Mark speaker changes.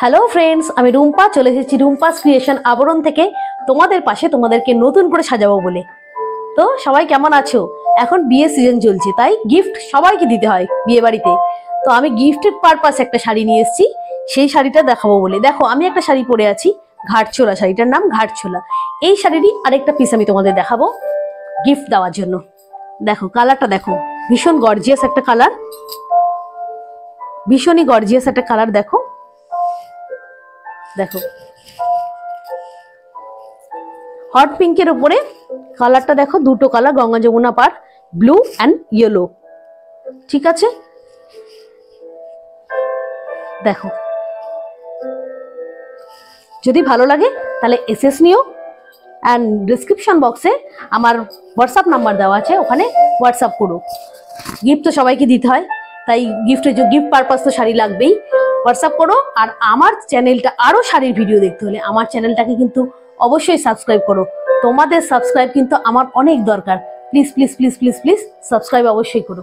Speaker 1: Hello friends আমি রুম্পা, চলে এসেছি রুম্পাস ক্রিয়েশন আবরণ থেকে। তোমাদের পাশে তোমাদেরকে নতুন করে সাজাবো বলে। তো, সবাই কেমন আছো? এখন বিয়ে সিজন চলছে, তাই গিফট সবাইকে দিতে হয় বিয়ে বাড়িতে তো, আমি গিফটের পারপাস একটা শাড়ি নিয়ে এসেছি। সেই শাড়িটা দেখাবো বলে। দেখো, আমি একটা শাড়ি পরে আছি, ঘাটছোলা শাড়িটার নাম ঘাটছোলা। এই শাড়িরই আরেকটা পিস আমি তোমাদের দেখাবো গিফট দেওয়ার জন্য। দেখো কালারটা দেখো। ভীষণ গর্জিয়াস একটা কালার ভীষণই গর্জিয়াস একটা কালার দেখো। দেখো। হট পিঙ্কের উপরে কালারটা দেখো, দুটো কালার গঙ্গা যমুনা পার ব্লু অ্যান্ড ইয়েলো ঠিক আছে? দেখো। যদি ভালো লাগে, তাহলে এসএস নিও। অ্যান্ড ডিসক্রিপশন বক্সে আমার হোয়াটসঅ্যাপ নাম্বার দেওয়া আছে, ওখানে হোয়াটসঅ্যাপ করো। গিফট তো সবাইকে দিতে হয়, তাই গিফটের গিফট পারপাস তো শাড়ি লাগবেই। হোয়াটসঅ্যাপ করো আর আমার চ্যানেলটা আরও শাড়ির ভিডিও দেখতে হলে আমার চ্যানেলটাকে কিন্তু অবশ্যই সাবস্ক্রাইব করো। তোমাদের সাবস্ক্রাইব কিন্তু আমার অনেক দরকার। Please please please please please subscribe অবশ্যই করো।